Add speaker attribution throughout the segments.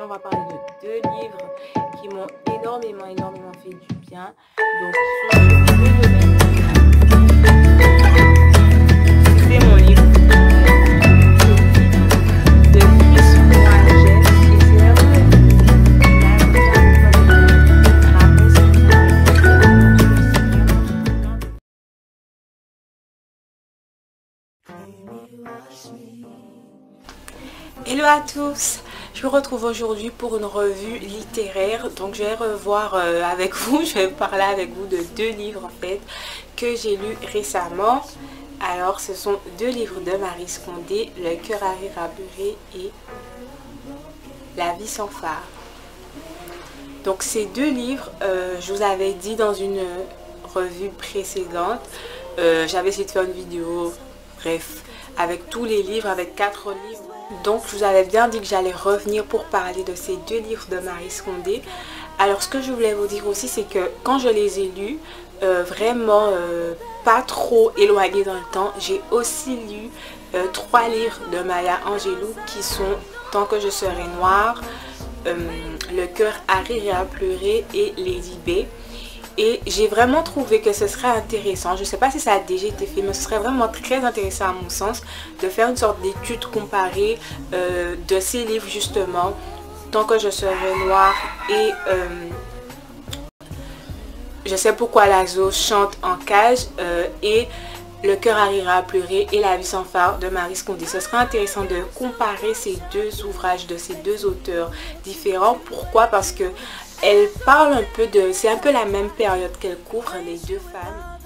Speaker 1: on va parler de deux livres qui m'ont énormément, énormément fait du bien. Donc, c'est mon livre. C'est Hello à tous, je vous retrouve aujourd'hui pour une revue littéraire. Donc je vais revoir euh, avec vous, je vais parler avec vous de deux livres en fait que j'ai lus récemment. Alors ce sont deux livres de Marie Scondé, Le cœur à rire à beurrer et La vie sans phare. Donc ces deux livres, euh, je vous avais dit dans une revue précédente, euh, j'avais essayé de faire une vidéo, bref, avec tous les livres, avec quatre livres. Donc je vous avais bien dit que j'allais revenir pour parler de ces deux livres de Marie Scondé. Alors ce que je voulais vous dire aussi c'est que quand je les ai lus, euh, vraiment euh, pas trop éloignés dans le temps, j'ai aussi lu euh, trois livres de Maya Angelou qui sont Tant que je serai noire, Le cœur à rire et à pleurer et Lady B. Et j'ai vraiment trouvé que ce serait intéressant, je ne sais pas si ça a déjà été fait, mais ce serait vraiment très intéressant à mon sens de faire une sorte d'étude comparée euh, de ces livres justement, Tant que je serai noire et euh, Je sais pourquoi Lazo chante en cage euh, et le cœur arrivera à pleurer et La vie sans phare de Marie Scondé. Ce serait intéressant de comparer ces deux ouvrages de ces deux auteurs différents. Pourquoi? Parce que elle parle un peu de... C'est un peu la même période qu'elle couvre, les deux femmes.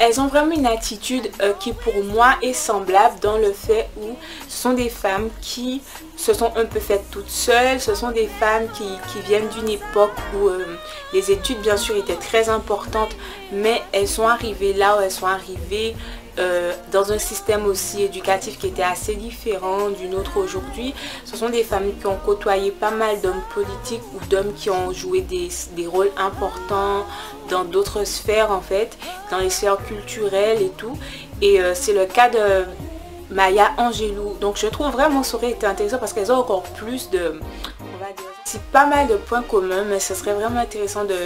Speaker 1: Elles ont vraiment une attitude euh, qui pour moi est semblable dans le fait où ce sont des femmes qui se sont un peu faites toutes seules. Ce sont des femmes qui, viennent d'une époque où euh, les études bien sûr étaient très importantes. Mais elles sont arrivées là où elles sont arrivées euh, dans un système aussi éducatif qui était assez différent d'une autre aujourd'hui. Ce sont des femmes qui ont côtoyé pas mal d'hommes politiques ou d'hommes qui ont joué des, rôles importants dans d'autres sphères en fait, dans les sphères culturelles et tout. Et euh, c'est le cas de Maya Angelou. Donc je trouve vraiment ça aurait été intéressant parce qu'elles ont encore plus de, pas mal de points communs, mais ce serait vraiment intéressant de,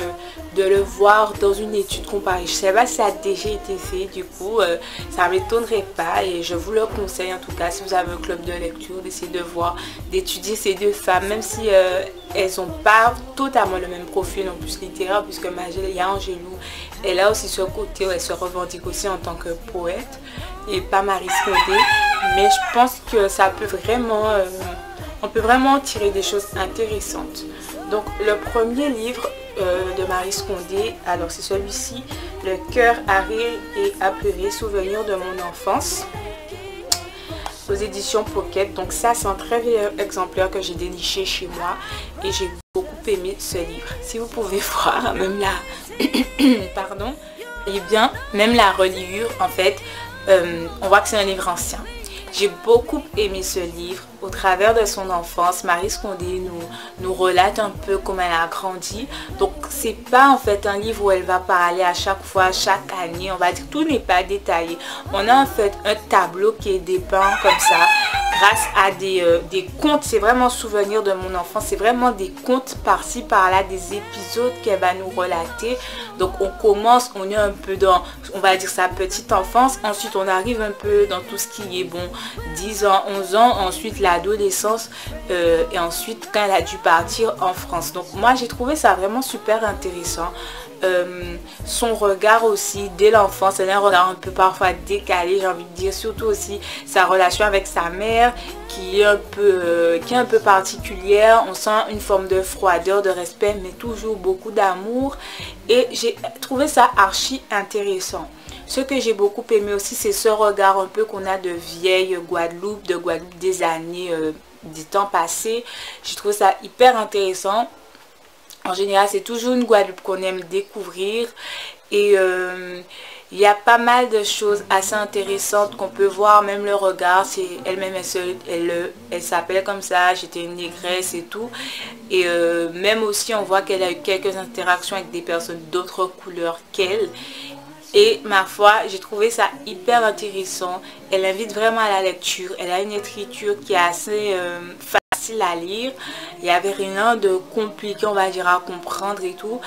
Speaker 1: le voir dans une étude comparée. Je sais pas si ça a déjà été fait, du coup, euh, ça m'étonnerait pas et je vous le conseille en tout cas si vous avez un club de lecture, d'essayer de voir, d'étudier ces deux femmes, même si euh, elles n'ont pas totalement le même profil en plus littéraire, puisque Magia Angelou, elle a aussi ce côté où elle se revendique aussi en tant que poète et pas Marie Scondé, mais je pense que ça peut vraiment... Euh, on peut vraiment tirer des choses intéressantes. Donc le premier livre euh, de Marie Scondé, alors c'est celui-ci, Le cœur à rire et à pleurer, souvenir de mon enfance aux éditions Pocket. Donc ça c'est un très vieux exemplaire que j'ai déniché chez moi et j'ai beaucoup aimé ce livre. Si vous pouvez voir, même la... Pardon. Et bien, même la reliure en fait, euh, on voit que c'est un livre ancien. J'ai beaucoup aimé ce livre. Au travers de son enfance, Marie Scondé nous, nous relate un peu comment elle a grandi. Donc c'est pas en fait un livre où elle va parler à chaque fois, chaque année. On va dire tout n'est pas détaillé. On a en fait un tableau qui est dépeint comme ça grâce à des, euh, des contes. C'est vraiment souvenir de mon enfance. C'est vraiment des contes par-ci, par-là, des épisodes qu'elle va nous relater. Donc on commence, on est un peu dans, on va dire sa petite enfance. Ensuite on arrive un peu dans tout ce qui est bon, 10 ans, 11 ans. Ensuite l'adolescence. Euh, et ensuite quand elle a dû partir en France. Donc moi j'ai trouvé ça vraiment super intéressant. Euh, son regard aussi dès l'enfance, a un regard un peu parfois décalé, j'ai envie de dire, surtout aussi sa relation avec sa mère qui est un peu, euh, qui est un peu particulière. On sent une forme de froideur, de respect, mais toujours beaucoup d'amour. Et j'ai trouvé ça archi intéressant. Ce que j'ai beaucoup aimé aussi, c'est ce regard un peu qu'on a de vieille Guadeloupe, de Guadeloupe des années, euh, temps passés. J'ai trouvé ça hyper intéressant. En général, c'est toujours une Guadeloupe qu'on aime découvrir. Et euh, il y a pas mal de choses assez intéressantes qu'on peut voir, même le regard, elle-même, elle, elle, s'appelle comme ça, j'étais une négresse et tout. Et euh, même aussi, on voit qu'elle a eu quelques interactions avec des personnes d'autres couleurs qu'elle. Et ma foi, j'ai trouvé ça hyper intéressant. Elle invite vraiment à la lecture. Elle a une écriture qui est assez euh, à lire. Il n'y avait rien de compliqué, on va dire, à comprendre et tout.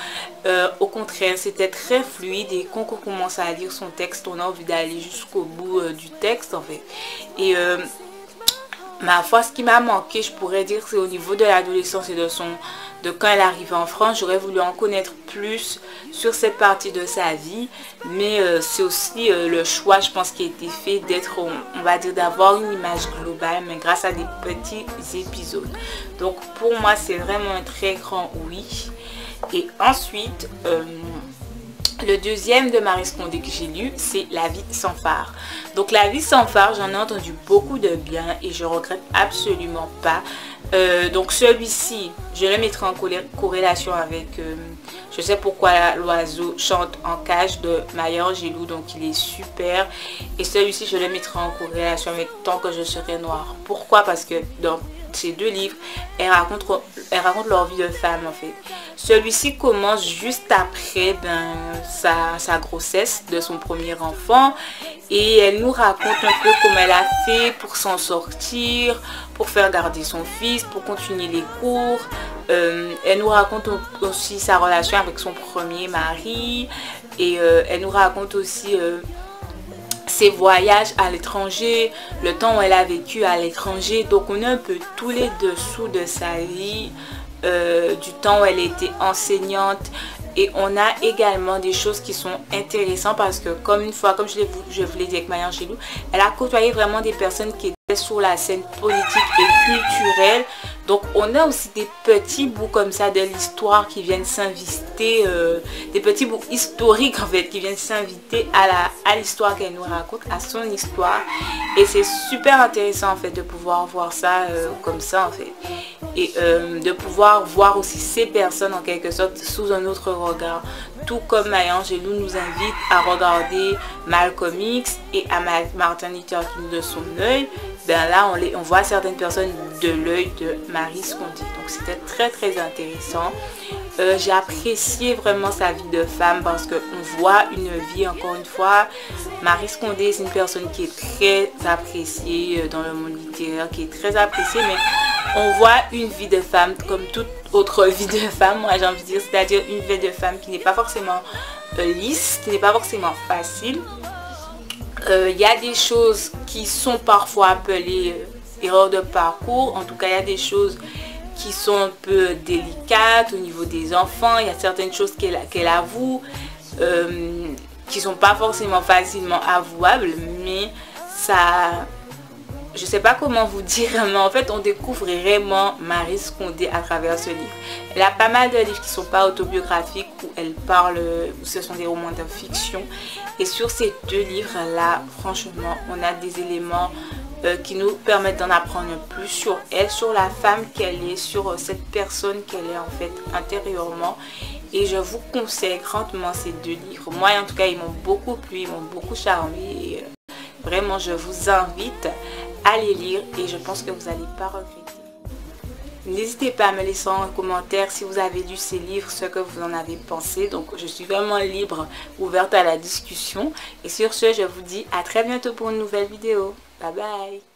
Speaker 1: Euh, au contraire, c'était très fluide et quand on commence à lire son texte, on a envie d'aller jusqu'au bout euh, du texte en fait. Et ma foi, ce qui m'a manqué, je pourrais dire, c'est au niveau de l'adolescence et de son de quand elle arrive en France. J'aurais voulu en connaître plus sur cette partie de sa vie. Mais euh, c'est aussi euh, le choix, je pense, qui a été fait d'être, on, va dire, d'avoir une image globale, mais grâce à des petits épisodes. Donc pour moi, c'est vraiment un très grand oui. Et ensuite, euh, le deuxième de Marie Scondé que j'ai lu, c'est La vie sans phare. Donc La vie sans phare, j'en ai entendu beaucoup de bien et je regrette absolument pas. Euh, donc celui-ci, je le mettrai en corrélation avec euh, Je sais pourquoi l'oiseau chante en cage de Maya Angelou. Donc il est super. Et celui-ci, je le mettrai en corrélation avec Tant que je serai noir. Pourquoi? Parce que dans ces deux livres, elles racontent, elles racontent leur vie de femme en fait. Celui-ci commence juste après ben, sa, sa, grossesse de son premier enfant et elle nous raconte un peu comment elle a fait pour s'en sortir, pour faire garder son fils, pour continuer les cours. Euh, elle nous raconte aussi sa relation avec son premier mari et euh, elle nous raconte aussi euh, ses voyages à l'étranger, le temps où elle a vécu à l'étranger. Donc on a un peu tous les dessous de sa vie, du temps où elle était enseignante, et on a également des choses qui sont intéressantes parce que comme une fois, comme je, je vous l'ai dit avec Maya Angelou, elle a côtoyé vraiment des personnes qui étaient sur la scène politique et culturelle. Donc on a aussi des petits bouts comme ça de l'histoire qui viennent s'inviter, euh, des petits bouts historiques en fait, qui viennent s'inviter à l'histoire à qu'elle nous raconte, à son histoire. Et c'est super intéressant en fait de pouvoir voir ça euh, comme ça en fait et euh, de pouvoir voir aussi ces personnes en quelque sorte sous un autre regard. Tout comme Maya Angelou nous invite à regarder Malcolm X et à Martin Luther King de son œil, ben là on, les, on voit certaines personnes de l'œil de Marie Scondi. Donc c'était très très intéressant. Euh, j'ai apprécié vraiment sa vie de femme parce qu'on voit une vie, encore une fois. Marie Scondé, c'est une personne qui est très appréciée euh, dans le monde littéraire, qui est très appréciée, mais on voit une vie de femme comme toute autre vie de femme, moi j'ai envie de dire, c'est-à-dire une vie de femme qui n'est pas forcément euh, lisse, qui n'est pas forcément facile. Il y a des choses qui sont parfois appelées erreurs de parcours, en tout cas il y a des choses qui sont un peu délicates au niveau des enfants. Il y a certaines choses qu'elle avoue euh, qui sont pas forcément facilement avouables, mais ça... Je sais pas comment vous dire, mais en fait, on découvre vraiment Marie Scondé à travers ce livre. Elle a pas mal de livres qui sont pas autobiographiques, où elle parle, où ce sont des romans de fiction. Et sur ces deux livres-là, franchement, on a des éléments euh, qui nous permettent d'en apprendre plus sur elle, sur la femme qu'elle est, sur euh, cette personne qu'elle est en fait intérieurement. Et je vous conseille grandement ces deux livres. Moi en tout cas ils m'ont beaucoup plu, ils m'ont beaucoup charmé. Euh, vraiment je vous invite à les lire et je pense que vous n'allez pas regretter. N'hésitez pas à me laisser en commentaire si vous avez lu ces livres, ce que vous en avez pensé. Donc je suis vraiment libre, ouverte à la discussion. Et sur ce, je vous dis à très bientôt pour une nouvelle vidéo. 拜拜。